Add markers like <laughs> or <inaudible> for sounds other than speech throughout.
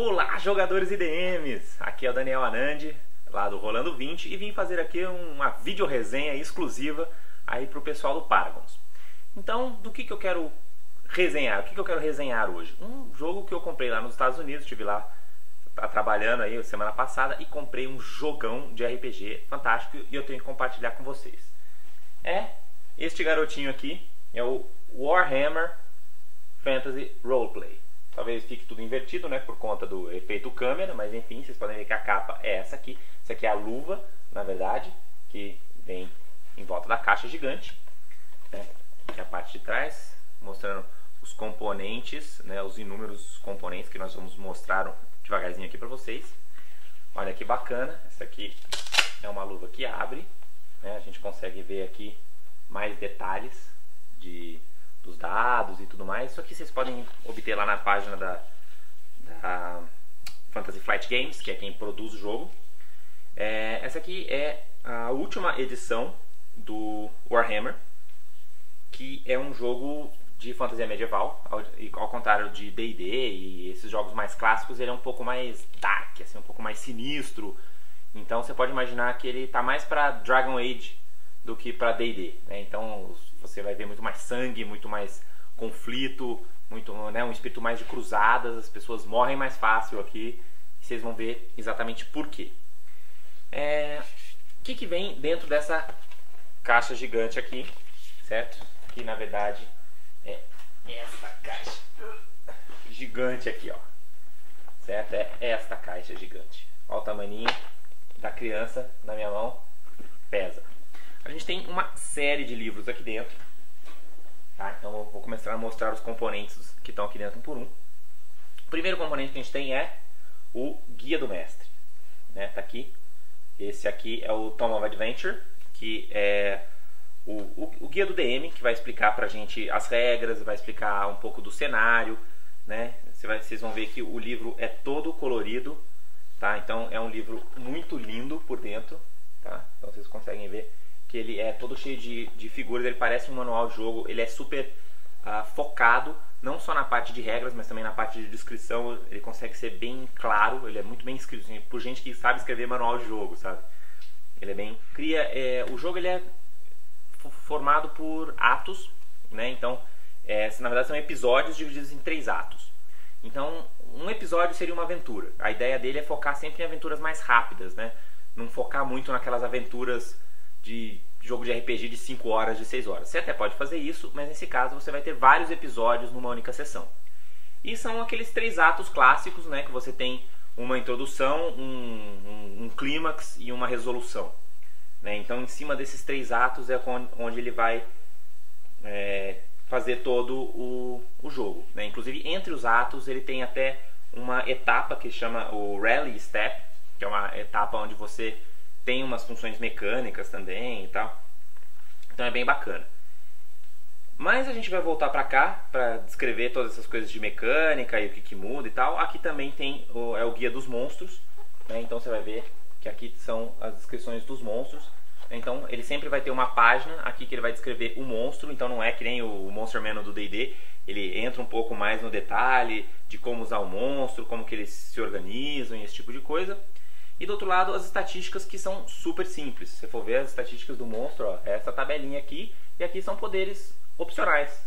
Olá, jogadores IDMs! Aqui é o Daniel Anandi, lá do Rolando 20, e vim fazer aqui uma vídeo resenha exclusiva aí pro pessoal do Paragons. Então, do que, que eu quero resenhar? O que, que eu quero resenhar hoje? Um jogo que eu comprei lá nos Estados Unidos, estive lá tá trabalhando aí semana passada e comprei um jogão de RPG fantástico e eu tenho que compartilhar com vocês. É este garotinho aqui, é o Warhammer Fantasy Roleplay. Talvez fique tudo invertido, né, por conta do efeito câmera, mas enfim, vocês podem ver que a capa é essa aqui. Essa aqui é a luva, na verdade, que vem em volta da caixa gigante. Né, que é a parte de trás, mostrando os componentes, né, os inúmeros componentes que nós vamos mostrar devagarzinho aqui para vocês. Olha que bacana, essa aqui é uma luva que abre, né, a gente consegue ver aqui mais detalhes de dos dados e tudo mais. Isso aqui vocês podem obter lá na página da, da Fantasy Flight Games, que é quem produz o jogo. É, essa aqui é a última edição do Warhammer, que é um jogo de fantasia medieval, ao, ao contrário de D&D e esses jogos mais clássicos, ele é um pouco mais dark, assim, um pouco mais sinistro. Então você pode imaginar que ele está mais para Dragon Age do que para D&D. Né? Então você vai ver muito mais sangue, muito mais conflito, muito, né, um espírito mais de cruzadas, as pessoas morrem mais fácil aqui, e vocês vão ver exatamente por quê. É, o que, que vem dentro dessa caixa gigante aqui, certo? Que na verdade é essa caixa gigante aqui, ó. Certo? É esta caixa gigante. Olha o tamanho da criança na minha mão. Pesa. A gente tem uma série de livros aqui dentro. Tá? Então eu vou começar a mostrar os componentes que estão aqui dentro um por um. O primeiro componente que a gente tem é o Guia do Mestre. Né? Tá aqui. Esse aqui é o Tom of Adventure, que é o, o, o guia do DM, que vai explicar pra gente as regras, vai explicar um pouco do cenário. Né? Você vai, vocês vão ver que o livro é todo colorido. Tá? Então é um livro muito lindo por dentro. Tá? Então vocês conseguem ver que ele é todo cheio de, de figuras, ele parece um manual de jogo, ele é super uh, focado, não só na parte de regras, mas também na parte de descrição, ele consegue ser bem claro, ele é muito bem escrito, assim, por gente que sabe escrever manual de jogo, sabe? Ele é bem... Cria... É, o jogo ele é formado por atos, né? Então, é, na verdade são episódios divididos em três atos. Então, um episódio seria uma aventura. A ideia dele é focar sempre em aventuras mais rápidas, né? Não focar muito naquelas aventuras de jogo de RPG de 5 horas, de 6 horas. Você até pode fazer isso, mas nesse caso você vai ter vários episódios numa única sessão. E são aqueles três atos clássicos, né, que você tem uma introdução, um, um, um clímax e uma resolução. Né? Então, em cima desses três atos é onde ele vai é, fazer todo o, o jogo. Né? Inclusive, entre os atos, ele tem até uma etapa que chama o Rally Step, que é uma etapa onde você tem umas funções mecânicas também e tal. Então é bem bacana. Mas a gente vai voltar para cá para descrever todas essas coisas de mecânica e o que, que muda e tal. Aqui também tem o, é o guia dos monstros, né? então você vai ver que aqui são as descrições dos monstros. Então ele sempre vai ter uma página aqui que ele vai descrever o monstro, então não é que nem o Monster Manual do D&D, ele entra um pouco mais no detalhe de como usar o monstro, como que eles se organizam e esse tipo de coisa. E do outro lado, as estatísticas que são super simples. Se você for ver as estatísticas do monstro, ó, é essa tabelinha aqui, e aqui são poderes opcionais,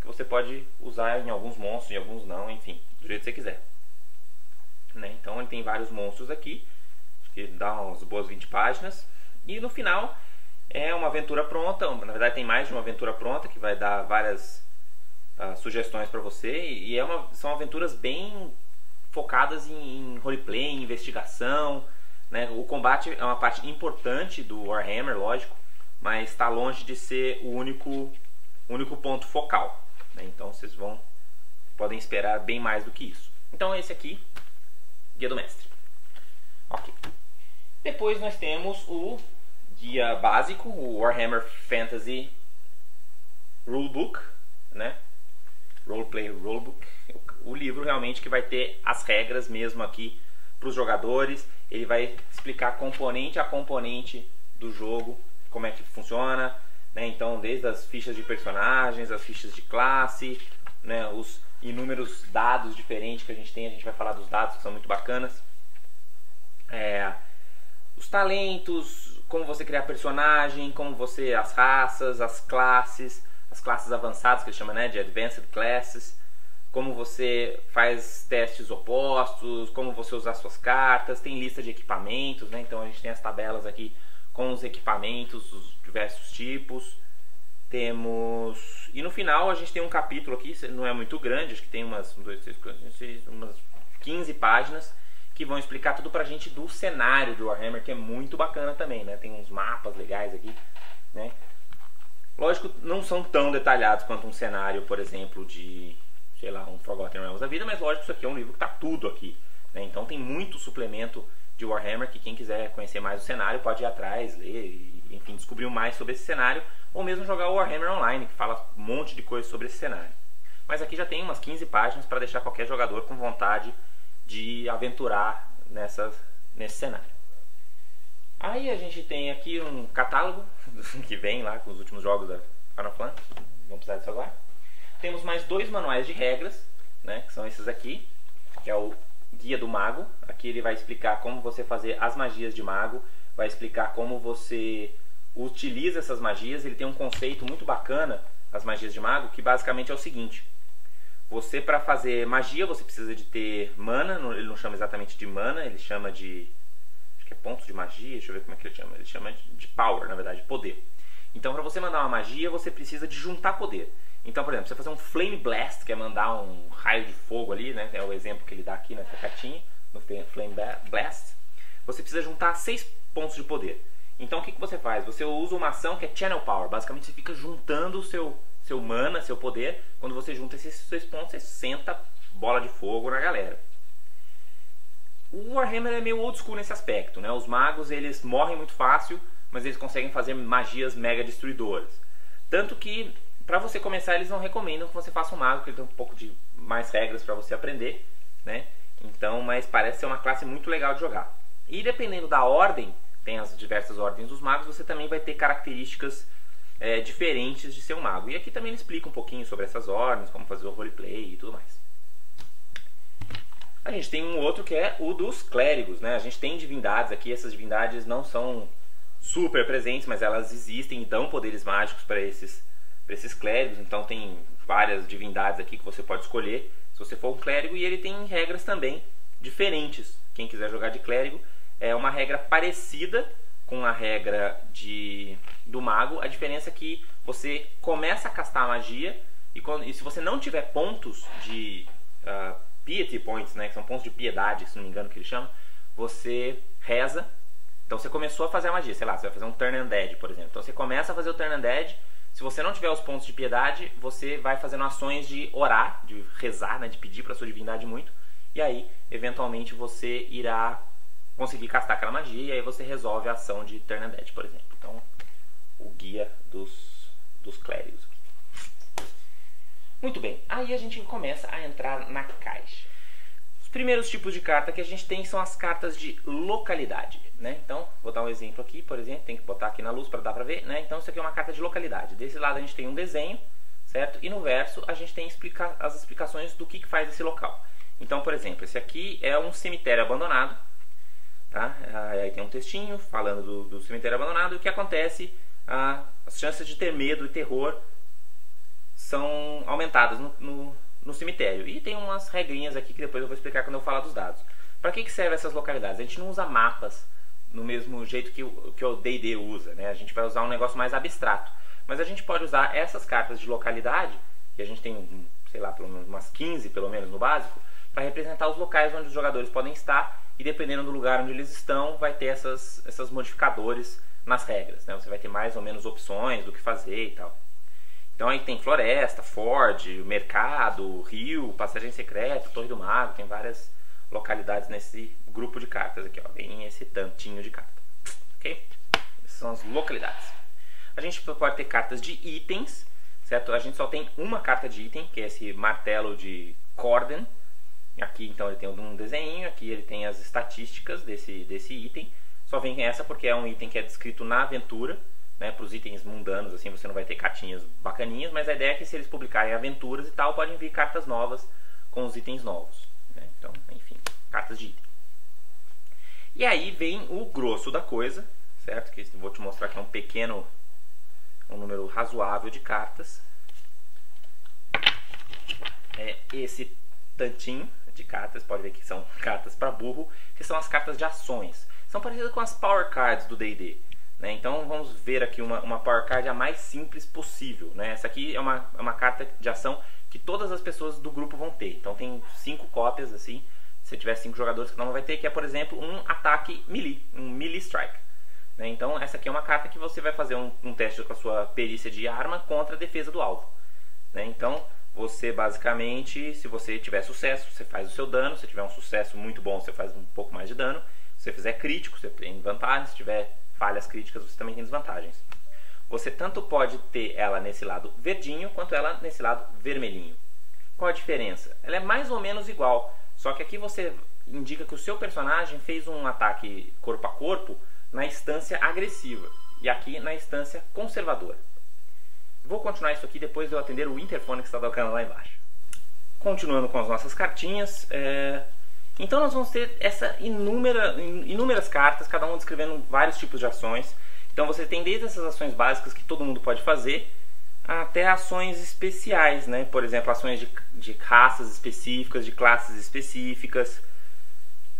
que você pode usar em alguns monstros, em alguns não, enfim, do jeito que você quiser. Né? Então ele tem vários monstros aqui, que dá umas boas 20 páginas. E no final é uma aventura pronta, na verdade tem mais de uma aventura pronta, que vai dar várias uh, sugestões para você. E é uma, são aventuras bem focadas em, em roleplay, investigação. Né? O combate é uma parte importante do Warhammer, lógico, mas está longe de ser o único, único ponto focal. Né? Então vocês vão podem esperar bem mais do que isso. Então esse aqui, guia do mestre. Ok. Depois nós temos o guia básico, o Warhammer Fantasy Rulebook, né? Roleplay Rulebook o livro realmente que vai ter as regras mesmo aqui para os jogadores. Ele vai explicar componente a componente do jogo, como é que funciona, né? Então, desde as fichas de personagens, as fichas de classe, né? Os inúmeros dados diferentes que a gente tem. A gente vai falar dos dados que são muito bacanas. É, os talentos, como você criar personagem, como você as raças, as classes, as classes avançadas que ele chama né, de advanced classes, como você faz testes opostos, como você usar suas cartas, tem lista de equipamentos, né? Então a gente tem as tabelas aqui com os equipamentos, os diversos tipos. Temos. E no final a gente tem um capítulo aqui, não é muito grande, acho que tem umas, um, dois, três, seis, umas 15 páginas que vão explicar tudo pra gente do cenário do Warhammer, que é muito bacana também, né? Tem uns mapas legais aqui, né? Lógico, não são tão detalhados quanto um cenário, por exemplo, de, sei lá, um Forgotten Realms da vida, mas lógico, isso aqui é um livro que tá tudo aqui, né? Então tem muito suplemento de Warhammer que quem quiser conhecer mais o cenário pode ir atrás, ler enfim, descobrir mais sobre esse cenário, ou mesmo jogar o Warhammer Online, que fala um monte de coisa sobre esse cenário. Mas aqui já tem umas 15 páginas para deixar qualquer jogador com vontade de aventurar nessa, nesse cenário. Aí a gente tem aqui um catálogo <laughs> que vem lá com os últimos jogos da Final Fantasy, vamos precisar disso agora. Temos mais dois manuais de regras, né, que são esses aqui, que é o Guia do Mago. Aqui ele vai explicar como você fazer as magias de mago, vai explicar como você utiliza essas magias. Ele tem um conceito muito bacana, as magias de mago, que basicamente é o seguinte: você, para fazer magia, você precisa de ter mana. Ele não chama exatamente de mana, ele chama de. Acho que é pontos de magia. Deixa eu ver como é que ele chama. Ele chama de power, na verdade, poder. Então, para você mandar uma magia, você precisa de juntar poder. Então, por exemplo, você fazer um Flame Blast, que é mandar um raio de fogo ali, né? É o exemplo que ele dá aqui nessa cartinha, no Flame Blast. Você precisa juntar seis pontos de poder. Então, o que, que você faz? Você usa uma ação que é Channel Power. Basicamente, você fica juntando o seu seu mana, seu poder. Quando você junta esses seis pontos, você senta bola de fogo na galera. O Warhammer é meio old school nesse aspecto, né? Os magos eles morrem muito fácil, mas eles conseguem fazer magias mega destruidoras. Tanto que para você começar eles não recomendam que você faça um mago, porque tem um pouco de mais regras para você aprender, né? Então, mas parece ser uma classe muito legal de jogar. E dependendo da ordem, tem as diversas ordens dos magos, você também vai ter características é, diferentes de ser um mago. E aqui também ele explica um pouquinho sobre essas ordens, como fazer o roleplay e tudo mais. A gente tem um outro que é o dos clérigos, né? A gente tem divindades aqui, essas divindades não são super presentes, mas elas existem e dão poderes mágicos para esses, esses clérigos. Então tem várias divindades aqui que você pode escolher se você for um clérigo e ele tem regras também diferentes. Quem quiser jogar de clérigo é uma regra parecida com a regra de, do mago. A diferença é que você começa a castar magia e, quando, e se você não tiver pontos de uh, piety points, né, que são pontos de piedade, se não me engano que ele chama, você reza. Então você começou a fazer a magia, sei lá, você vai fazer um turn undead, por exemplo. Então você começa a fazer o turn undead. Se você não tiver os pontos de piedade, você vai fazendo ações de orar, de rezar, né, de pedir para sua divindade muito. E aí, eventualmente, você irá conseguir castar aquela magia e aí você resolve a ação de Turn Undead, por exemplo. Então, o guia dos, dos clérigos. Muito bem, aí a gente começa a entrar na caixa. Os primeiros tipos de carta que a gente tem são as cartas de localidade. Né? Então, vou dar um exemplo aqui, por exemplo, tem que botar aqui na luz para dar para ver. Né? Então, isso aqui é uma carta de localidade. Desse lado a gente tem um desenho, certo? E no verso a gente tem explica as explicações do que, que faz esse local. Então, por exemplo, esse aqui é um cemitério abandonado Tá? Aí tem um textinho falando do, do cemitério abandonado e o que acontece, ah, as chances de ter medo e terror são aumentadas no, no, cemitério. E tem umas regrinhas aqui que depois eu vou explicar quando eu falar dos dados. Para que, que servem essas localidades? A gente não usa mapas no mesmo jeito que o, que o D&D usa, né? A gente vai usar um negócio mais abstrato. Mas a gente pode usar essas cartas de localidade, que a gente tem, sei lá, pelo menos umas 15 pelo menos no básico, para representar os locais onde os jogadores podem estar e dependendo do lugar onde eles estão, vai ter essas, essas modificadores nas regras. Né? Você vai ter mais ou menos opções do que fazer e tal. Então aí tem floresta, Ford, mercado, rio, passagem secreta, Torre do Mago, tem várias localidades nesse grupo de cartas aqui, ó. Vem esse tantinho de carta. Ok? Essas são as localidades. A gente pode ter cartas de itens, certo? A gente só tem uma carta de item, que é esse martelo de Corden, Aqui então ele tem um desenho, aqui ele tem as estatísticas desse, desse item. Só vem essa porque é um item que é descrito na aventura. Né, para os itens mundanos, assim você não vai ter cartinhas bacaninhas, mas a ideia é que se eles publicarem aventuras e tal, podem vir cartas novas com os itens novos. Né? Então, enfim, cartas de item. E aí vem o grosso da coisa, certo? Que vou te mostrar que é um pequeno, um número razoável de cartas. É esse tantinho de cartas, pode ver que são <laughs> cartas para burro, que são as cartas de ações. São parecidas com as Power Cards do D&D. Né? Então vamos ver aqui uma, uma Power Card a mais simples possível. Né? Essa aqui é uma, é uma carta de ação que todas as pessoas do grupo vão ter. Então tem cinco cópias assim. Se tiver cinco jogadores, cada um vai ter, que é, por exemplo, um ataque melee, um melee strike. Né? Então essa aqui é uma carta que você vai fazer um, um, teste com a sua perícia de arma contra a defesa do alvo. Né? Então você basicamente, se você tiver sucesso, você faz o seu dano. Se tiver um sucesso muito bom, você faz um pouco mais de dano. Se você fizer crítico, você tem vantagem. Se tiver falhas críticas, você também tem desvantagens. Você tanto pode ter ela nesse lado verdinho, quanto ela nesse lado vermelhinho. Qual a diferença? Ela é mais ou menos igual, só que aqui você indica que o seu personagem fez um ataque corpo a corpo na instância agressiva e aqui na instância conservadora. Vou continuar isso aqui depois de eu atender o interfone que está tocando lá embaixo. Continuando com as nossas cartinhas, é... então nós vamos ter essa inúmera, inúmeras cartas, cada uma descrevendo vários tipos de ações. Então você tem desde essas ações básicas que todo mundo pode fazer, até ações especiais, né? por exemplo, ações de, de raças específicas, de classes específicas,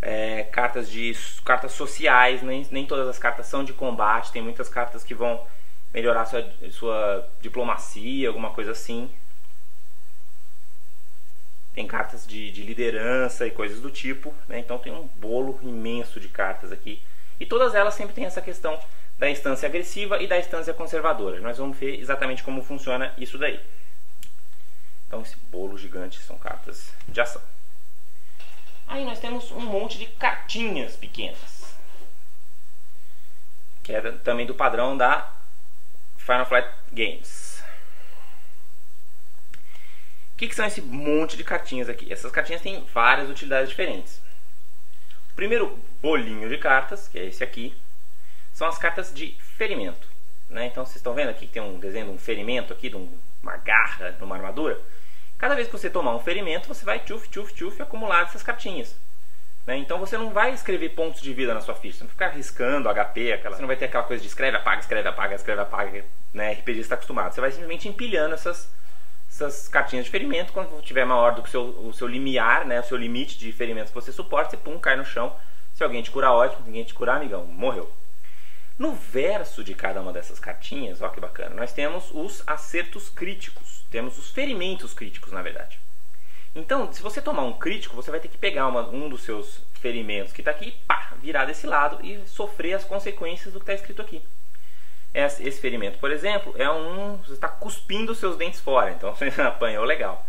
é, cartas de cartas sociais, nem, nem todas as cartas são de combate, tem muitas cartas que vão melhorar sua, sua diplomacia, alguma coisa assim. Tem cartas de, de liderança e coisas do tipo, né? então tem um bolo imenso de cartas aqui. E todas elas sempre têm essa questão da instância agressiva e da instância conservadora. Nós vamos ver exatamente como funciona isso daí. Então esse bolo gigante são cartas de ação. Aí nós temos um monte de cartinhas pequenas. Que é também do padrão da Final Flight Games. O que, que, são esse monte de cartinhas aqui? Essas cartinhas têm várias utilidades diferentes. O primeiro bolinho de cartas, que é esse aqui, são as cartas de ferimento. Né? Então vocês estão vendo aqui que tem um desenho de um ferimento aqui, de uma garra, de uma armadura. Cada vez que você tomar um ferimento, você vai tchuf, tchuf, tchuf acumular essas cartinhas. Né? Então você não vai escrever pontos de vida na sua ficha, você não ficar riscando HP, aquela... você não vai ter aquela coisa de escreve, apaga, escreve, apaga, escreve, apaga, né? RPG está acostumado. Você vai simplesmente empilhando essas, essas cartinhas de ferimento, quando tiver maior do que o seu, o seu limiar, né? o seu limite de ferimentos que você suporta, você pum, cai no chão. Se alguém te curar, ótimo, se ninguém te curar, amigão, morreu. No verso de cada uma dessas cartinhas, olha que bacana, nós temos os acertos críticos, temos os ferimentos críticos, na verdade. Então, se você tomar um crítico, você vai ter que pegar uma, um dos seus ferimentos que está aqui, pá, virar desse lado e sofrer as consequências do que está escrito aqui. Esse, ferimento, por exemplo, é um. Você está cuspindo seus dentes fora, então <laughs> você apanhou legal.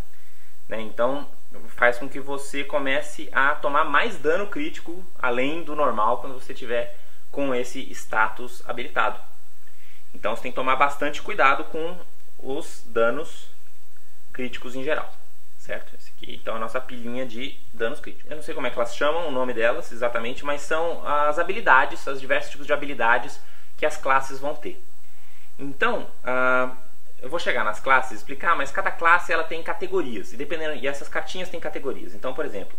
Né? Então, faz com que você comece a tomar mais dano crítico além do normal quando você tiver com esse status habilitado. Então, você tem que tomar bastante cuidado com os danos críticos em geral certo? Aqui então a nossa pilhinha de danos críticos. Eu não sei como é que elas chamam o nome delas exatamente, mas são as habilidades, os diversos tipos de habilidades que as classes vão ter. Então, uh, eu vou chegar nas classes e explicar, mas cada classe ela tem categorias e dependendo e essas cartinhas têm categorias. Então, por exemplo,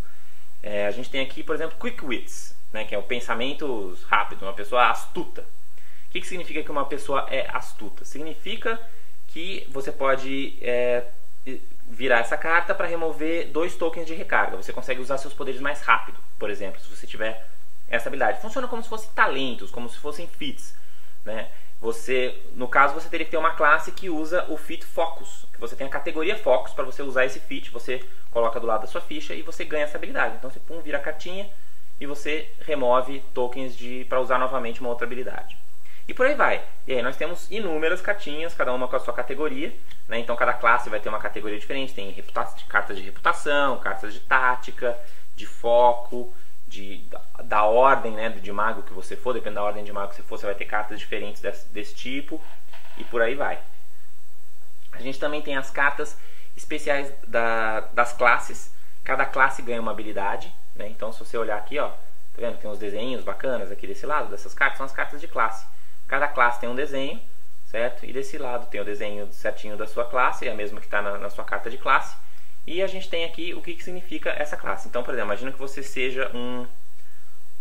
é, a gente tem aqui, por exemplo, Quick Wits, né, que é o pensamento rápido, uma pessoa astuta. O que, que significa que uma pessoa é astuta? Significa que você pode é, virar essa carta para remover dois tokens de recarga. Você consegue usar seus poderes mais rápido, por exemplo, se você tiver essa habilidade. Funciona como se fossem talentos, como se fossem feats, né? Você, no caso, você teria que ter uma classe que usa o feat focus, que você tem a categoria focus para você usar esse feat, você coloca do lado da sua ficha e você ganha essa habilidade. Então você pum, vira a cartinha e você remove tokens de para usar novamente uma outra habilidade. E por aí vai. E aí nós temos inúmeras cartinhas, cada uma com a sua categoria. Né? Então cada classe vai ter uma categoria diferente. Tem cartas de reputação, cartas de tática, de foco, de, da, ordem né, de mago que você for. Dependendo da ordem de mago que você for, você vai ter cartas diferentes desse, desse tipo. E por aí vai. A gente também tem as cartas especiais da, das classes. Cada classe ganha uma habilidade. Né? Então se você olhar aqui, ó, tá vendo? Tem uns desenhos bacanas aqui desse lado dessas cartas. São as cartas de classe. Cada classe tem um desenho certo? E desse lado tem o desenho certinho da sua classe, é a mesma que está na, na, sua carta de classe. E a gente tem aqui o que, que significa essa classe. Então, por exemplo, imagina que você seja um,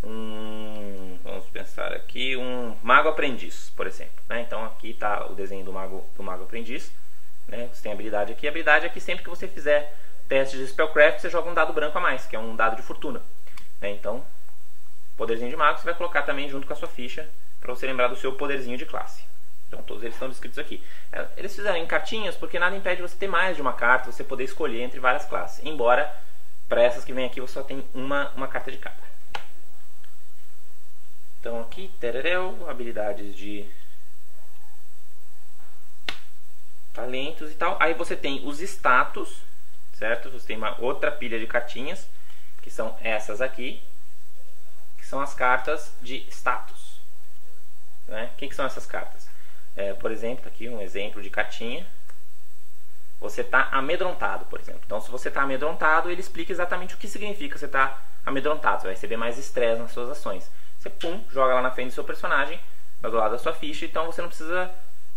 um vamos pensar aqui, um mago aprendiz, por exemplo. Né? Então aqui está o desenho do mago, do mago aprendiz. Né? Você tem habilidade aqui. A habilidade é que sempre que você fizer testes de Spellcraft, você joga um dado branco a mais, que é um dado de fortuna. Né? Então, poderzinho de mago você vai colocar também junto com a sua ficha para você lembrar do seu poderzinho de classe. Então todos eles estão descritos aqui. É, eles fizeram em cartinhas porque nada impede você ter mais de uma carta, você poder escolher entre várias classes. Embora para essas que vem aqui você só tem uma, uma carta de cada. Então aqui, terereu, habilidades de talentos e tal. Aí você tem os status, certo? Você tem uma outra pilha de cartinhas, que são essas aqui, que são as cartas de status. Né? O que, que são essas cartas? É, por exemplo, aqui um exemplo de cartinha. Você está amedrontado, por exemplo. Então, se você está amedrontado, ele explica exatamente o que significa você estar tá amedrontado. Você vai receber mais estresse nas suas ações. Você, pum, joga lá na frente do seu personagem, do lado da sua ficha, então você não precisa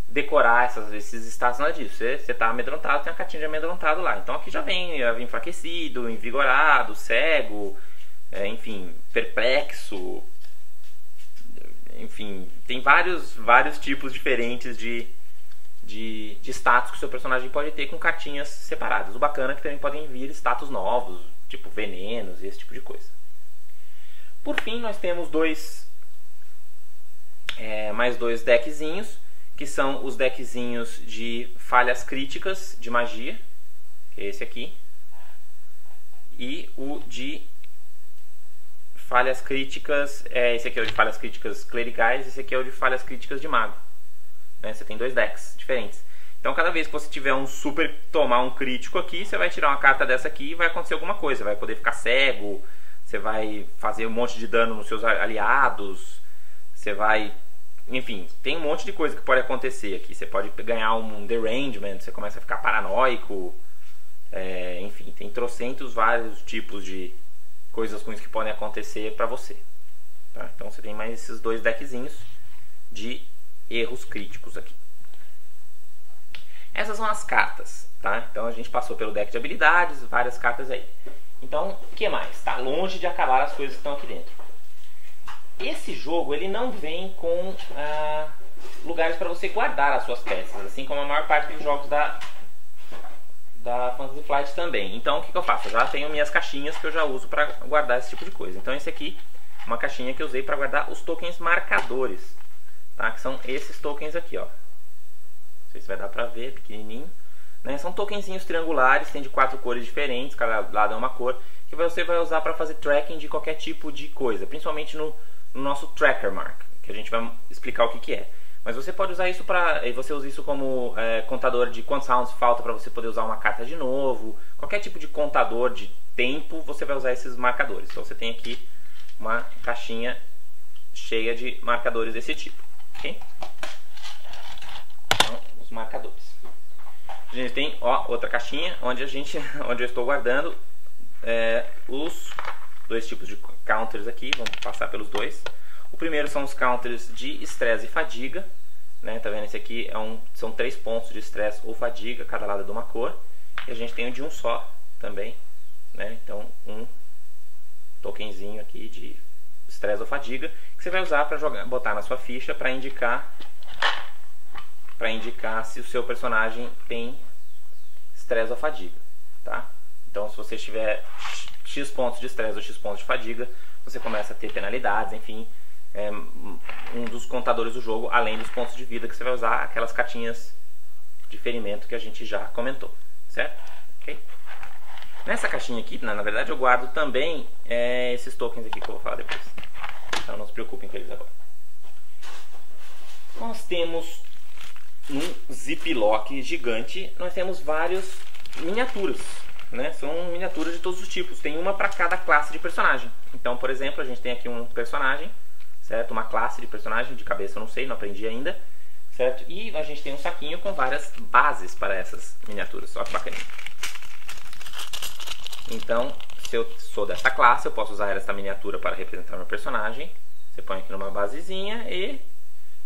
decorar essas, esses status nada disso. Você está amedrontado, tem a cartinha de amedrontado lá. Então aqui já vem, já vem enfraquecido, envigorado, cego, é, enfim, perplexo, enfim, tem vários, vários tipos diferentes de, de, de status que o seu personagem pode ter com cartinhas separadas. O bacana é que também podem vir status novos, tipo venenos e esse tipo de coisa. Por fim, nós temos dois, é, mais dois deckzinhos, que são os deckzinhos de falhas críticas de magia, que é esse aqui, e o de falhas críticas, é, esse aqui é o de falhas críticas clericais, esse aqui é o de falhas críticas de mago. Né? Você tem dois decks diferentes. Então, cada vez que você tiver um super tomar um crítico aqui, você vai tirar uma carta dessa aqui e vai acontecer alguma coisa. Vai poder ficar cego, você vai fazer um monte de dano nos seus aliados, você vai. Enfim, tem um monte de coisa que pode acontecer aqui. Você pode ganhar um derangement, você começa a ficar paranoico. É, enfim, tem trocentos vários tipos de, coisas ruins que podem acontecer para você. Tá? Então você tem mais esses dois deckzinhos de erros críticos aqui. Essas são as cartas, tá? Então a gente passou pelo deck de habilidades, várias cartas aí. Então, o que mais? Está longe de acabar as coisas que estão aqui dentro. Esse jogo ele não vem com ah, lugares para você guardar as suas peças, assim como a maior parte dos jogos da da Fantasy Flight também. Então o que, que eu faço? Eu já tenho minhas caixinhas que eu já uso para guardar esse tipo de coisa. Então esse aqui é uma caixinha que eu usei para guardar os tokens marcadores, tá? Que são esses tokens aqui, ó. Não sei se vai dar para ver, pequenininho. Né? São tokenzinhos triangulares, tem de quatro cores diferentes, cada lado é uma cor, que você vai usar para fazer tracking de qualquer tipo de coisa, principalmente no, no nosso tracker mark, que a gente vai explicar o que, que é. Mas você pode usar isso para. Você usa isso como é, contador de quantos rounds falta para você poder usar uma carta de novo. Qualquer tipo de contador de tempo, você vai usar esses marcadores. Então você tem aqui uma caixinha cheia de marcadores desse tipo. Ok? Então, os marcadores. A gente tem ó, outra caixinha onde a gente, <laughs> onde eu estou guardando é, os dois tipos de counters aqui. Vamos passar pelos dois. O primeiro são os counters de estresse e fadiga. Né? Tá vendo? Esse aqui é um, são três pontos de estresse ou fadiga, cada lado de uma cor. E a gente tem um de um só também. Né? Então, um tokenzinho aqui de estresse ou fadiga que você vai usar para botar na sua ficha para indicar para indicar se o seu personagem tem estresse ou fadiga, tá? Então, se você tiver x pontos de estresse ou x pontos de fadiga, você começa a ter penalidades, enfim, é, um dos contadores do jogo, além dos pontos de vida que você vai usar aquelas cartinhas de ferimento que a gente já comentou, certo? Ok? Nessa caixinha aqui, na, na verdade, eu guardo também é, esses tokens aqui que eu vou falar depois. Então não se preocupem com eles agora. Nós temos um ziplock gigante, nós temos várias miniaturas. Né? São miniaturas de todos os tipos. Tem uma para cada classe de personagem. Então, por exemplo, a gente tem aqui um personagem certo? Uma classe de personagem, de cabeça eu não sei, não aprendi ainda, certo? E a gente tem um saquinho com várias bases para essas miniaturas, só que bacaninha. Então, se eu sou desta classe, eu posso usar esta miniatura para representar meu personagem. Você põe aqui numa basezinha e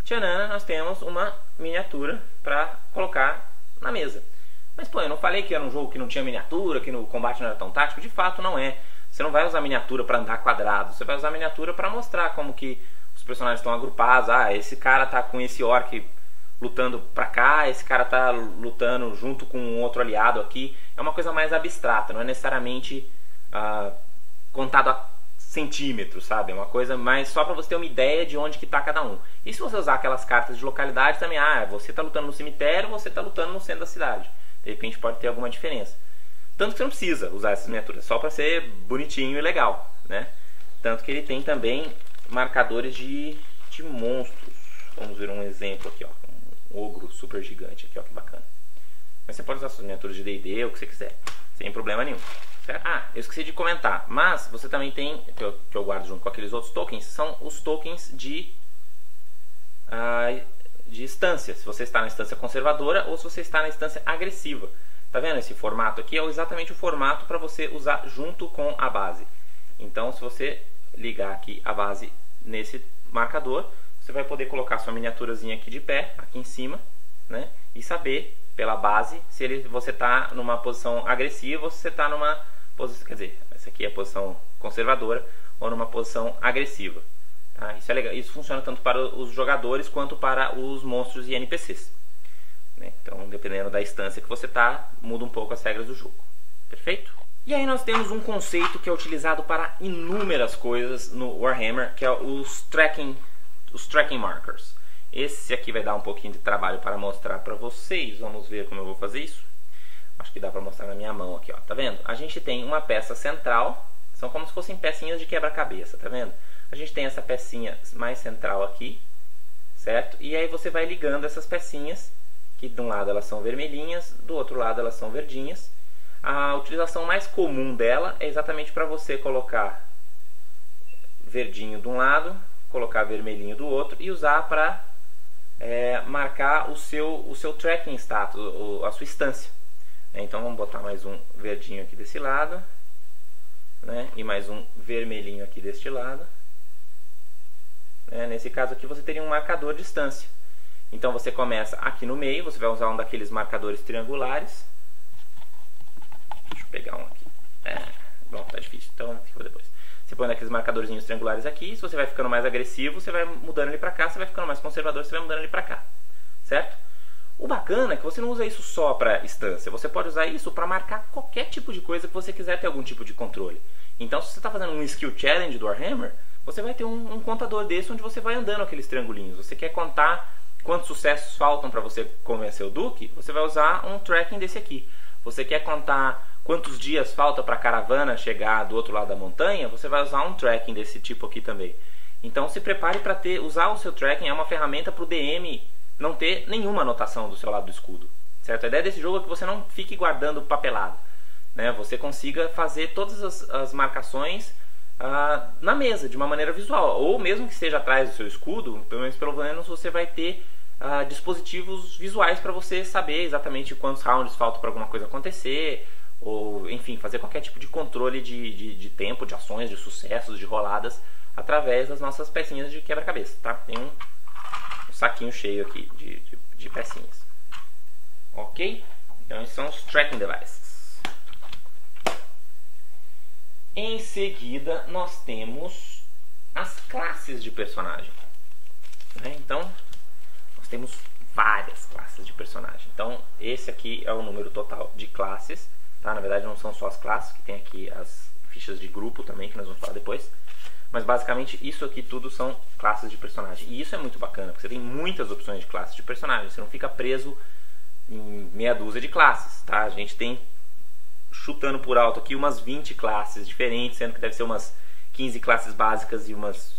tchanana, nós temos uma miniatura para colocar na mesa. Mas pô, eu não falei que era um jogo que não tinha miniatura, que no combate não era tão tático? De fato não é. Você não vai usar miniatura para andar quadrado, você vai usar miniatura para mostrar como que os personagens estão agrupados. Ah, esse cara tá com esse orc lutando pra cá, esse cara tá lutando junto com um outro aliado aqui. É uma coisa mais abstrata, não é necessariamente ah, contado a centímetros, sabe? É uma coisa mais só para você ter uma ideia de onde que tá cada um. E se você usar aquelas cartas de localidade também, ah, você tá lutando no cemitério, você tá lutando no centro da cidade. De repente pode ter alguma diferença. Tanto que você não precisa usar essas miniaturas, só para ser bonitinho e legal, né? Tanto que ele tem também marcadores de, de monstros. Vamos ver um exemplo aqui, ó. Um ogro super gigante aqui, ó, que bacana. Mas você pode usar suas miniaturas de D&D, o que você quiser, sem problema nenhum. Certo? Ah, eu esqueci de comentar, mas você também tem, que eu, que eu guardo junto com aqueles outros tokens, são os tokens de, uh, de instância. Se você está na instância conservadora ou se você está na instância agressiva. Tá vendo esse formato aqui? É exatamente o formato para você usar junto com a base. Então, se você ligar aqui a base nesse marcador, você vai poder colocar sua miniaturazinha aqui de pé, aqui em cima, né? E saber pela base se ele, você está numa posição agressiva ou se você está numa posição, quer dizer, essa aqui é a posição conservadora ou numa posição agressiva. Tá? Isso é legal. Isso funciona tanto para os jogadores quanto para os monstros e NPCs. Né? Então, dependendo da instância que você está, muda um pouco as regras do jogo. Perfeito? E aí nós temos um conceito que é utilizado para inúmeras coisas no Warhammer, que é os tracking, os tracking markers. Esse aqui vai dar um pouquinho de trabalho para mostrar para vocês. Vamos ver como eu vou fazer isso. Acho que dá para mostrar na minha mão aqui, ó. Tá vendo? A gente tem uma peça central, são como se fossem pecinhas de quebra-cabeça, tá vendo? A gente tem essa pecinha mais central aqui, certo? E aí você vai ligando essas pecinhas que de um lado elas são vermelhinhas, do outro lado elas são verdinhas. A utilização mais comum dela é exatamente para você colocar verdinho de um lado, colocar vermelhinho do outro e usar para é, marcar o seu, o seu tracking status, a sua instância. Então vamos botar mais um verdinho aqui desse lado, né? e mais um vermelhinho aqui deste lado. É, nesse caso aqui você teria um marcador de distância. Então você começa aqui no meio, você vai usar um daqueles marcadores triangulares. Deixa eu pegar um aqui. É, bom, tá difícil, então fica depois. Você põe aqueles marcadorzinhos triangulares aqui, se você vai ficando mais agressivo, você vai mudando ele para cá, você vai ficando mais conservador, você vai mudando ele para cá. Certo? O bacana é que você não usa isso só para instância, você pode usar isso para marcar qualquer tipo de coisa que você quiser ter algum tipo de controle. Então, se você está fazendo um skill challenge do Warhammer, você vai ter um, um contador desse onde você vai andando aqueles triangulinhos. Você quer contar quantos sucessos faltam para você convencer o Duque, você vai usar um tracking desse aqui. Você quer contar quantos dias falta para a caravana chegar do outro lado da montanha, você vai usar um tracking desse tipo aqui também. Então se prepare para ter usar o seu tracking é uma ferramenta para o DM não ter nenhuma anotação do seu lado do escudo. Certo? A ideia desse jogo é que você não fique guardando papelado. Né? Você consiga fazer todas as, as marcações ah, na mesa, de uma maneira visual. Ou mesmo que esteja atrás do seu escudo, pelo menos, pelo menos você vai ter uh, dispositivos visuais para você saber exatamente quantos rounds faltam para alguma coisa acontecer, ou enfim, fazer qualquer tipo de controle de, de, de, tempo, de ações, de sucessos, de roladas, através das nossas pecinhas de quebra-cabeça. Tá? Tem um, um, saquinho cheio aqui de, de, de pecinhas. Ok? Então, esses são os tracking devices. Em seguida, nós temos as classes de personagem. Né? Então, temos várias classes de personagem. Então, esse aqui é o número total de classes, tá? Na verdade, não são só as classes, que tem aqui as fichas de grupo também, que nós vamos falar depois. Mas, basicamente, isso aqui tudo são classes de personagem. E isso é muito bacana, porque você tem muitas opções de classes de personagem. Você não fica preso em meia dúzia de classes, tá? A gente tem, chutando por alto aqui, umas 20 classes diferentes, sendo que deve ser umas 15 classes básicas e umas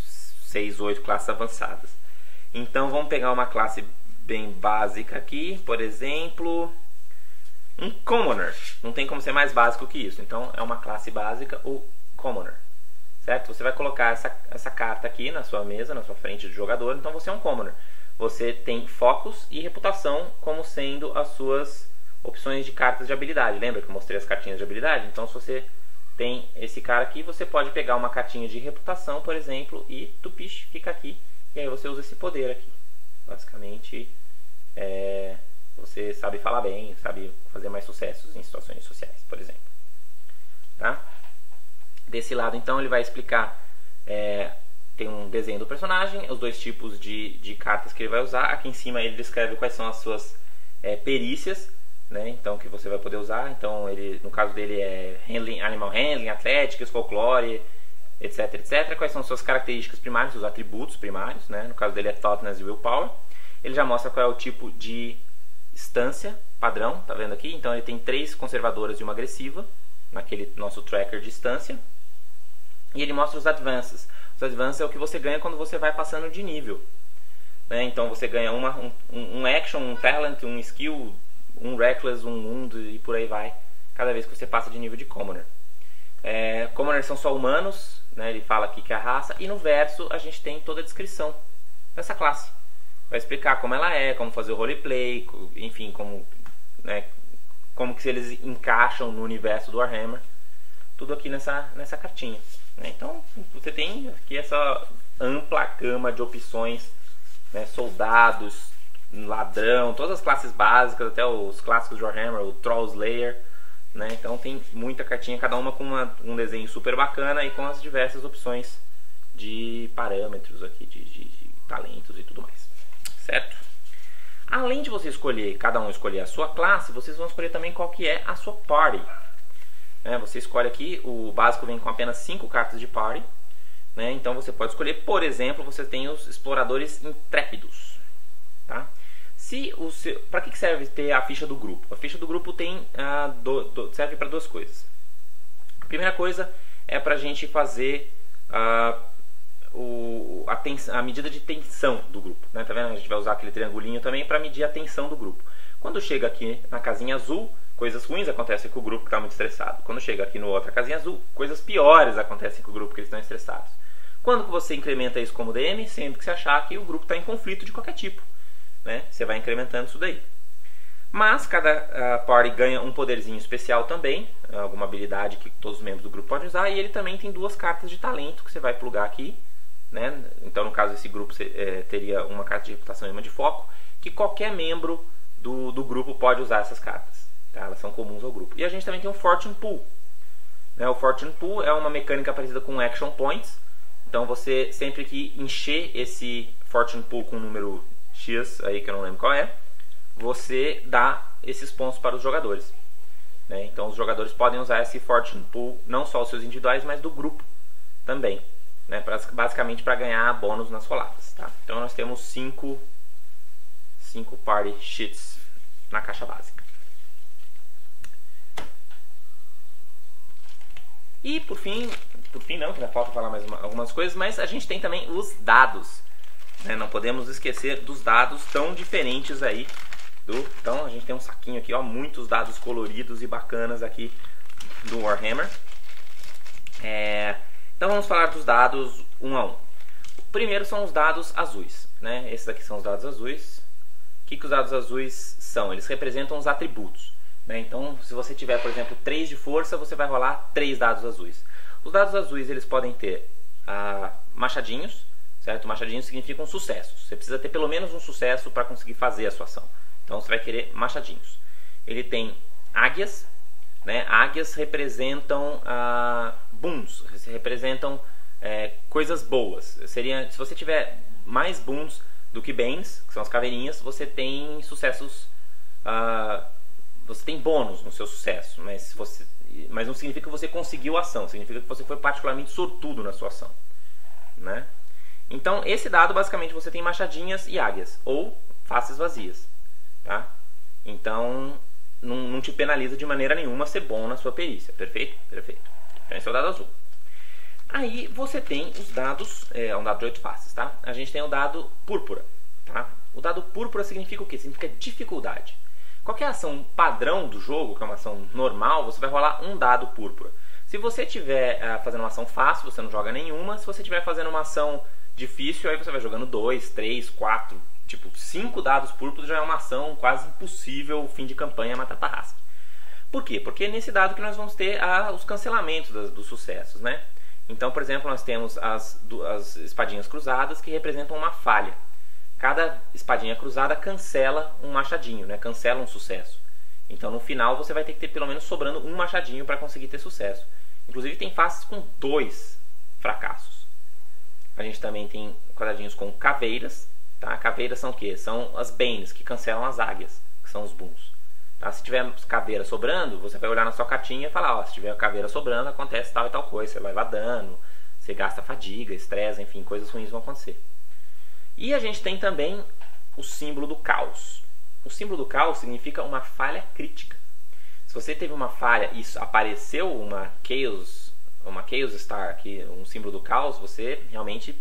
6, 8 classes avançadas. Então vamos pegar uma classe bem básica aqui, por exemplo, um commoner. Não tem como ser mais básico que isso. Então é uma classe básica, o commoner. Certo? Você vai colocar essa, essa carta aqui na sua mesa, na sua frente do jogador, então você é um commoner. Você tem focos e reputação como sendo as suas opções de cartas de habilidade. Lembra que eu mostrei as cartinhas de habilidade? Então se você tem esse cara aqui, você pode pegar uma cartinha de reputação, por exemplo, e tupish fica aqui e aí você usa esse poder aqui. Basicamente, é, você sabe falar bem, sabe fazer mais sucessos em situações sociais, por exemplo. Tá? Desse lado, então, ele vai explicar. É, tem um desenho do personagem, os dois tipos de, de cartas que ele vai usar. Aqui em cima ele descreve quais são as suas é, perícias, né? Então que você vai poder usar. Então ele, no caso dele é handling, animal handling, atléticas, folclore, etc, etc. Quais são suas características primárias, seus atributos primários, né? No caso dele é toughness e willpower. Ele já mostra qual é o tipo de instância padrão, tá vendo aqui? Então ele tem três conservadoras e uma agressiva naquele nosso tracker de instância. E ele mostra os advances. Os advances é o que você ganha quando você vai passando de nível. Né? Então você ganha uma, um, um action, um talent, um skill, um reckless, um mundo e por aí vai. Cada vez que você passa de nível de commoner. É, commoners são só humanos, né? ele fala aqui que é a raça. E no verso a gente tem toda a descrição dessa classe. Vai explicar como ela é, como fazer o roleplay, enfim, como, né, como que eles encaixam no universo do Warhammer. Tudo aqui nessa, nessa cartinha. Né? Então você tem aqui essa ampla gama de opções, né? soldados, ladrão, todas as classes básicas, até os clássicos de Warhammer, o Troll Slayer. Né? Então tem muita cartinha, cada uma com uma, um desenho super bacana e com as diversas opções de parâmetros aqui, de, de, de talentos e tudo mais. Certo? Além de você escolher, cada um escolher a sua classe, vocês vão escolher também qual que é a sua party. Né? Você escolhe aqui, o básico vem com apenas 5 cartas de party. Né? Então você pode escolher, por exemplo, você tem os exploradores intrépidos. Tá? Se o para que serve ter a ficha do grupo? A ficha do grupo tem ah, do, do, serve para duas coisas. A primeira coisa é para a gente fazer ah, o, a, a, medida de tensão do grupo. Né? Tá vendo? A gente vai usar aquele triangulinho também para medir a tensão do grupo. Quando chega aqui na casinha azul, coisas ruins acontecem com o grupo que está muito estressado. Quando chega aqui no outra casinha azul, coisas piores acontecem com o grupo que eles estão estressados. Quando você incrementa isso como DM, sempre que você achar que o grupo está em conflito de qualquer tipo, né? Você vai incrementando isso daí. Mas cada uh, party ganha um poderzinho especial também, alguma habilidade que todos os membros do grupo podem usar, e ele também tem duas cartas de talento que você vai plugar aqui. Né? Então, no caso, esse grupo é, teria uma carta de reputação e uma de foco, que qualquer membro do, do grupo pode usar essas cartas. Tá? Elas são comuns ao grupo. E a gente também tem um Fortune Pool. Né? O Fortune Pool é uma mecânica parecida com Action Points. Então você sempre que encher esse Fortune Pool com um número X, aí que eu não lembro qual é, você dá esses pontos para os jogadores. Né? Então os jogadores podem usar esse Fortune Pool, não só os seus individuais, mas do grupo também. Né? Pra, basicamente para ganhar bônus nas roladas. Tá? Então nós temos 5 cinco, cinco Party Sheets na caixa básica. E por fim, por fim não, que ainda falta falar mais uma, algumas coisas, mas a gente tem também os dados. Né? Não podemos esquecer dos dados tão diferentes aí. Do, então a gente tem um saquinho aqui, ó, muitos dados coloridos e bacanas aqui do Warhammer. É, então vamos falar dos dados um a um. O primeiro são os dados azuis. Né? Esses aqui são os dados azuis. O que, que os dados azuis são? Eles representam os atributos. Né? Então, se você tiver, por exemplo, 3 de força, você vai rolar 3 dados azuis. Os dados azuis eles podem ter ah, machadinhos, certo? Machadinhos significam sucessos. Você precisa ter pelo menos um sucesso para conseguir fazer a sua ação. Então, você vai querer machadinhos. Ele tem águias, né? Águias representam ah, representam é, coisas boas. Seria, se você tiver mais booms do que bens, que são as caveirinhas, você tem sucessos ah, você tem bônus no seu sucesso, mas, você, mas não significa que você conseguiu a ação, significa que você foi particularmente sortudo na sua ação. Né? Então, esse dado, basicamente, você tem machadinhas e águias, ou faces vazias. Tá? Então, não, não te penaliza de maneira nenhuma ser bom na sua perícia, perfeito? Perfeito. Então, esse é o dado azul. Aí você tem os dados, é um dado de 8 faces, tá? A gente tem o dado púrpura, tá? O dado púrpura significa o quê? Significa dificuldade. Qualquer ação padrão do jogo, que é uma ação normal, você vai rolar um dado púrpura. Se você estiver uh, fazendo uma ação fácil, você não joga nenhuma. Se você estiver fazendo uma ação difícil, aí você vai jogando dois, três, quatro, tipo cinco dados púrpuras já é uma ação quase impossível, fim de campanha, matar tarrasque. Por quê? Porque é nesse dado que nós vamos ter ah, os cancelamentos das, dos sucessos, né? Então, por exemplo, nós temos as, as espadinhas cruzadas que representam uma falha. cada espadinha cruzada cancela um machadinho, né? cancela um sucesso. Então no final você vai ter que ter pelo menos sobrando um machadinho para conseguir ter sucesso. Inclusive tem faces com dois fracassos. A gente também tem quadradinhos com caveiras. Tá? Caveiras são o quê? São as banes que cancelam as águias, que são os booms. Tá? Se tiver caveira sobrando, você vai olhar na sua cartinha e falar, ó, se tiver caveira sobrando, acontece tal e tal coisa. Você leva dano, você gasta fadiga, estresse, enfim, coisas ruins vão acontecer. E a gente tem também o símbolo do caos. O símbolo do caos significa uma falha crítica. Se você teve uma falha e apareceu uma Chaos, uma Chaos Star aqui, um símbolo do caos, você realmente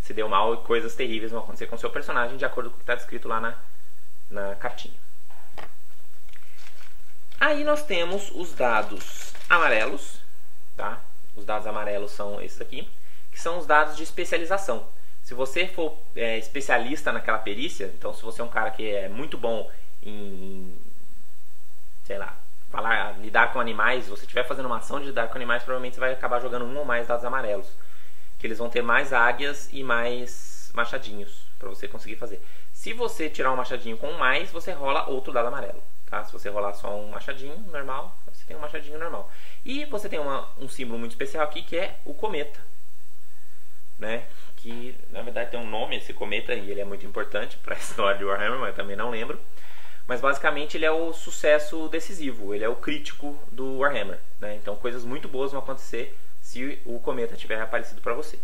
se deu mal e coisas terríveis vão acontecer com o seu personagem de acordo com o que está descrito lá na, na cartinha. Aí nós temos os dados amarelos, tá? Os dados amarelos são esses aqui, que são os dados de especialização. Se você for é, especialista naquela perícia, então se você é um cara que é muito bom em, sei lá, falar, lidar com animais, se você estiver fazendo uma ação de lidar com animais, provavelmente você vai acabar jogando um ou mais dados amarelos. Que eles vão ter mais águias e mais machadinhos para você conseguir fazer. Se você tirar um machadinho com mais, você rola outro dado amarelo. Tá? Se você rolar só um machadinho normal, você tem um machadinho normal. E você tem uma, um símbolo muito especial aqui que é o cometa. Né? que na verdade tem um nome esse cometa e ele é muito importante para a <laughs> história de Warhammer, mas também não lembro. Mas basicamente ele é o sucesso decisivo, ele é o crítico do Warhammer. Né? Então coisas muito boas vão acontecer se o cometa tiver aparecido para você.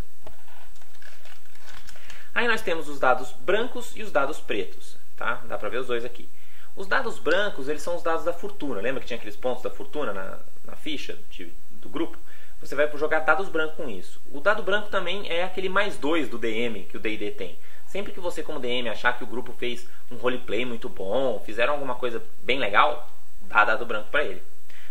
Aí nós temos os dados brancos e os dados pretos, tá? Dá para ver os dois aqui. Os dados brancos, eles são os dados da fortuna. Lembra que tinha aqueles pontos da fortuna na, na ficha de, do grupo? você vai jogar dados brancos com isso. O dado branco também é aquele mais dois do DM que o D&D tem. Sempre que você como DM achar que o grupo fez um roleplay muito bom, fizeram alguma coisa bem legal, dá dado branco para ele.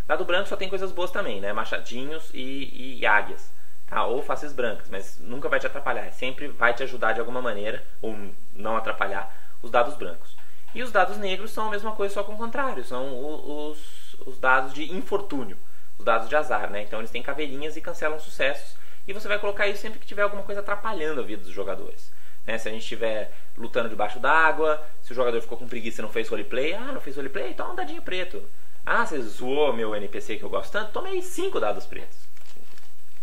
Dado branco só tem coisas boas também, né? Machadinhos e, e águias. Tá? Ou faces brancas, mas nunca vai te atrapalhar. Sempre vai te ajudar de alguma maneira, ou não atrapalhar, os dados brancos. E os dados negros são a mesma coisa, só com o contrário. São os, os dados de infortúnio os dados de azar, né? Então eles têm caveirinhas e cancelam sucessos. E você vai colocar isso sempre que tiver alguma coisa atrapalhando a vida dos jogadores. Né? Se a gente estiver lutando debaixo d'água, se o jogador ficou com preguiça e não fez roleplay, ah, não fez roleplay, toma um dadinho preto. Ah, você zoou meu NPC que eu gosto tanto, toma aí cinco dados pretos.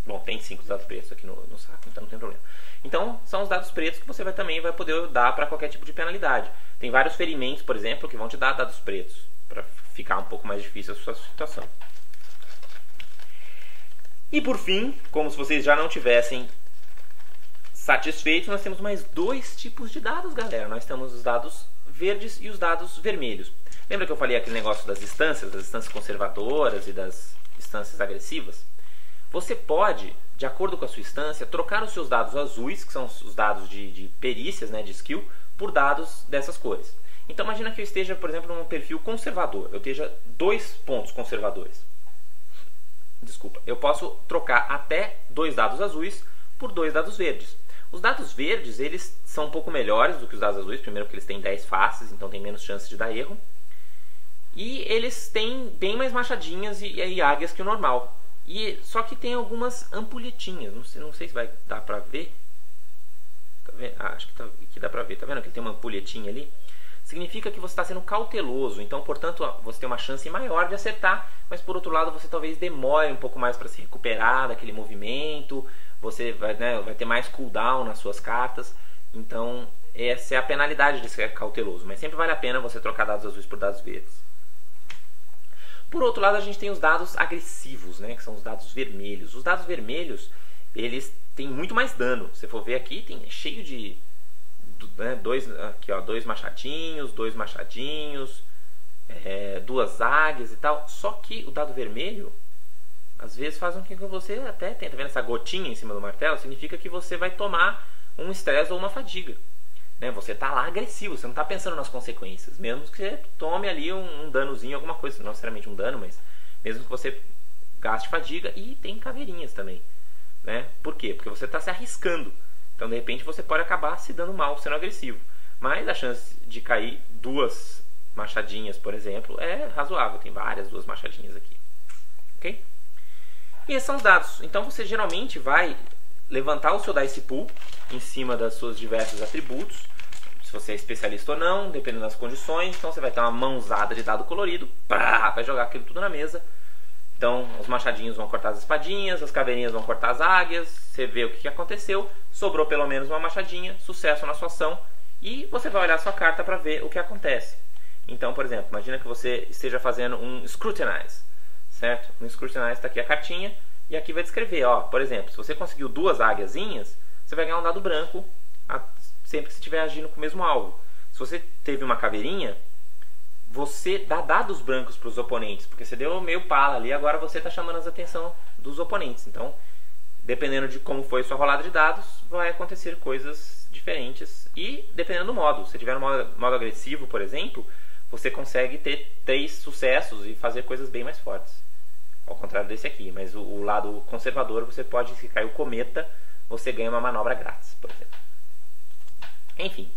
Bom, tem cinco dados pretos aqui no, no saco, então não tem problema. Então, são os dados pretos que você vai, também vai poder dar para qualquer tipo de penalidade. Tem vários ferimentos, por exemplo, que vão te dar dados pretos, para ficar um pouco mais difícil a sua situação. E por fim, como se vocês já não tivessem satisfeitos, nós temos mais dois tipos de dados, galera. Nós temos os dados verdes e os dados vermelhos. Lembra que eu falei aquele negócio das instâncias, das instâncias conservadoras e das instâncias agressivas? Você pode, de acordo com a sua instância, trocar os seus dados azuis, que são os dados de, de perícias, né, de skill, por dados dessas cores. Então imagina que eu esteja, por exemplo, num perfil conservador. Eu esteja dois pontos conservadores desculpa, eu posso trocar até dois dados azuis por dois dados verdes. Os dados verdes, eles são um pouco melhores do que os dados azuis, primeiro porque eles têm 10 faces, então tem menos chance de dar erro. E eles têm bem mais machadinhas e, e águias que o normal. E só que tem algumas ampulhetinhas, não sei, não sei se vai dar pra ver. Tá vendo? Ah, acho que, tá, que dá pra ver, tá vendo que tem uma ampulhetinha ali? significa que você está sendo cauteloso. Então, portanto, você tem uma chance maior de acertar, mas por outro lado, você talvez demore um pouco mais para se recuperar daquele movimento. Você vai, né, vai ter mais cooldown nas suas cartas. Então, essa é a penalidade de ser cauteloso. Mas sempre vale a pena você trocar dados azuis por dados verdes. Por outro lado, a gente tem os dados agressivos, né, que são os dados vermelhos. Os dados vermelhos, eles têm muito mais dano. Se for ver aqui, tem é cheio de né, dois, aqui, ó, dois machadinhos, dois machadinhos, é, duas águias e tal. Só que o dado vermelho, às vezes faz com que você até tenta. Tá vendo essa gotinha em cima do martelo? Significa que você vai tomar um estresse ou uma fadiga. Né? Você está lá agressivo, você não está pensando nas consequências. Mesmo que você tome ali um, um danozinho, alguma coisa. Não necessariamente um dano, mas mesmo que você gaste fadiga. E tem caveirinhas também. Né? Por quê? Porque você está se arriscando. Então, de repente, você pode acabar se dando mal sendo agressivo. Mas a chance de cair duas machadinhas, por exemplo, é razoável. Tem várias duas machadinhas aqui. Ok? E esses são os dados. Então, você geralmente vai levantar o seu dice pool em cima das suas diversos atributos. se você é especialista ou não, dependendo das condições. Então você vai ter uma mãozada de dado colorido, pá, vai jogar aquilo tudo na mesa. Então os machadinhos vão cortar as espadinhas, as caveirinhas vão cortar as águias, você vê o que, aconteceu, sobrou pelo menos uma machadinha, sucesso na sua ação, e você vai olhar a sua carta para ver o que acontece. Então, por exemplo, imagina que você esteja fazendo um scrutinize, certo? No scrutinize está aqui a cartinha, e aqui vai descrever, ó, por exemplo, se você conseguiu duas águiazinhas, você vai ganhar um dado branco sempre que você estiver agindo com o mesmo alvo. Se você teve uma caveirinha, você dá dados brancos para os oponentes, porque você deu meio pala ali, agora você está chamando a atenção dos oponentes. Então, dependendo de como foi sua rolada de dados, vai acontecer coisas diferentes. E dependendo do modo, se tiver um modo, modo agressivo, por exemplo, você consegue ter três sucessos e fazer coisas bem mais fortes. Ao contrário desse aqui, mas o, o lado conservador, você pode, se cair o cometa, você ganha uma manobra grátis, por exemplo. Enfim,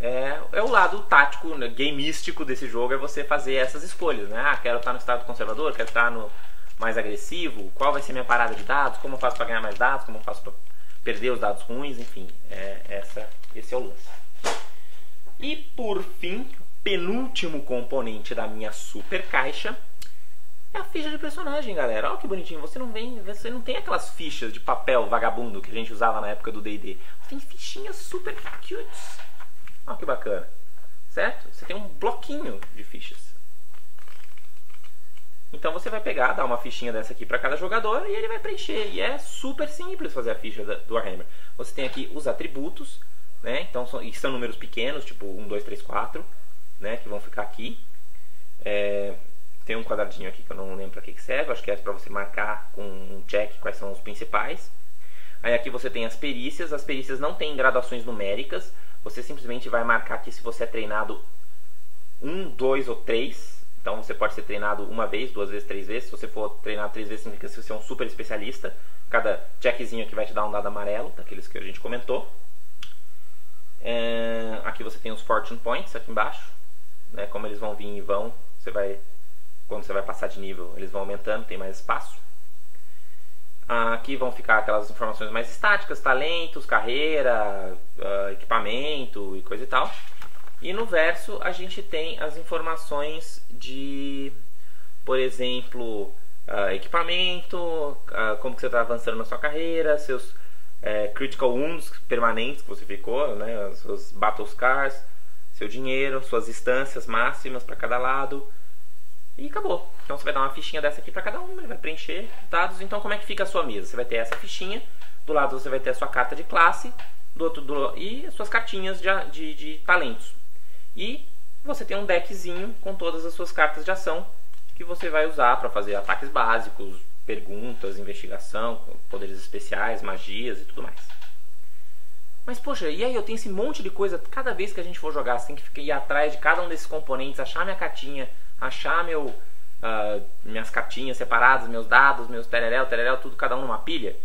é, é, o lado tático, né, gameístico desse jogo, é você fazer essas escolhas, né? Ah, quero estar no estado conservador, quero estar no mais agressivo, qual vai ser minha parada de dados, como eu faço para ganhar mais dados, como eu faço para perder os dados ruins, enfim, é, essa, esse é o lance. E por fim, penúltimo componente da minha super caixa é a ficha de personagem, galera. Olha que bonitinho. Você não vem, você não tem aquelas fichas de papel vagabundo que a gente usava na época do D&D. Tem fichinhas super cutes. Olha que bacana. Certo? Você tem um bloquinho de fichas. Então você vai pegar, dar uma fichinha dessa aqui para cada jogador e ele vai preencher. E é super simples fazer a ficha do Warhammer. Você tem aqui os atributos, né? Então são, e são números pequenos, tipo 1, 2, 3, 4, né? Que vão ficar aqui. É, tem um quadradinho aqui que eu não lembro para que, que serve, acho que é para você marcar com um check quais são os principais. Aí aqui você tem as perícias, as perícias não têm graduações numéricas, você simplesmente vai marcar aqui se você é treinado um, dois ou três. Então você pode ser treinado uma vez, duas vezes, três vezes. Se você for treinado três vezes, significa que você é um super especialista. Cada checkzinho aqui vai te dar um dado amarelo, daqueles que a gente comentou. É, aqui você tem os Fortune Points aqui embaixo. Né, como eles vão vir e vão, você vai quando você vai passar de nível, eles vão aumentando, tem mais espaço. Aqui vão ficar aquelas informações mais estáticas, talentos, carreira, uh, equipamento e coisa e tal. E no verso a gente tem as informações de, por exemplo, uh, equipamento, uh, como que você está avançando na sua carreira, seus uh, critical wounds permanentes que você ficou, né, seus battle scars, seu dinheiro, suas instâncias máximas para cada lado, e acabou. Então você vai dar uma fichinha dessa aqui para cada um, ele vai preencher dados. Então como é que fica a sua mesa? Você vai ter essa fichinha, do lado você vai ter a sua carta de classe, do outro do, e as suas cartinhas de, de, de talentos. E você tem um deckzinho com todas as suas cartas de ação que você vai usar para fazer ataques básicos, perguntas, investigação, poderes especiais, magias e tudo mais. Mas poxa, e aí eu tenho esse monte de coisa, cada vez que a gente for jogar, você tem que ir atrás de cada um desses componentes, achar minha cartinha, achar meu, uh, minhas cartinhas separadas, meus dados, meus tereréu, tereréu, tudo cada um numa pilha?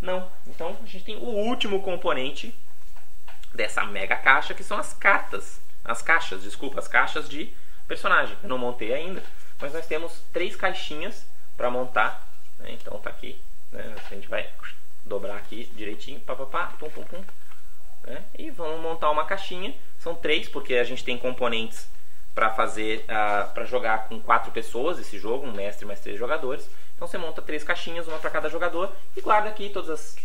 Não. Então a gente tem o último componente dessa mega caixa, que são as cartas. As caixas, desculpa, as caixas de personagem. Eu não montei ainda, mas nós temos três caixinhas para montar. Né? Então tá aqui. Né? A gente vai dobrar aqui direitinho, pá, pá, pá, pum, pum, pum. Né? E vamos montar uma caixinha. São três, porque a gente tem componentes para fazer uh, ah, para jogar com quatro pessoas esse jogo, um mestre mais três jogadores. Então você monta três caixinhas, uma para cada jogador e guarda aqui todas as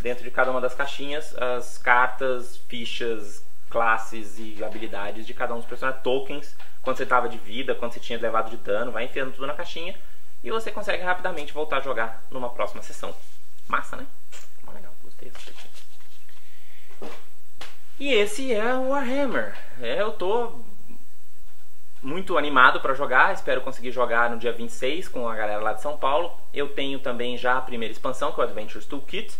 dentro de cada uma das caixinhas as cartas, fichas, classes e habilidades de cada um dos personagens, tokens, quando você estava de vida, quando você tinha levado de dano, vai enfiando tudo na caixinha e você consegue rapidamente voltar a jogar numa próxima sessão. Massa, né? Legal, gostei E esse é o Warhammer. É, eu tô muito animado para jogar, espero conseguir jogar no dia 26 com a galera lá de São Paulo. Eu tenho também já a primeira expansão, que é o Adventures Toolkit,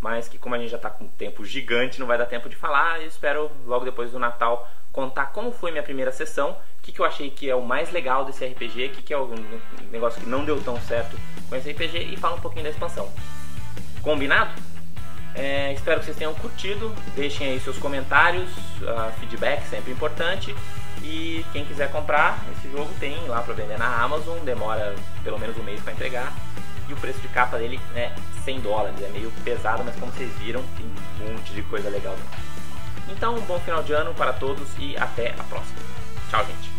mas que como a gente já está com um tempo gigante, não vai dar tempo de falar. Eu espero logo depois do Natal contar como foi minha primeira sessão, o que, que eu achei que é o mais legal desse RPG, o que, que é o negócio que não deu tão certo com esse RPG e falar um pouquinho da expansão. Combinado? É, espero que vocês tenham curtido. Deixem aí seus comentários, uh, feedback sempre importante. E quem quiser comprar, esse jogo tem lá para vender na Amazon, demora pelo menos um mês para entregar. E o preço de capa dele é 100 dólares, é meio pesado, mas como vocês viram, tem um monte de coisa legal. Então, um bom final de ano para todos e até a próxima. Tchau, gente.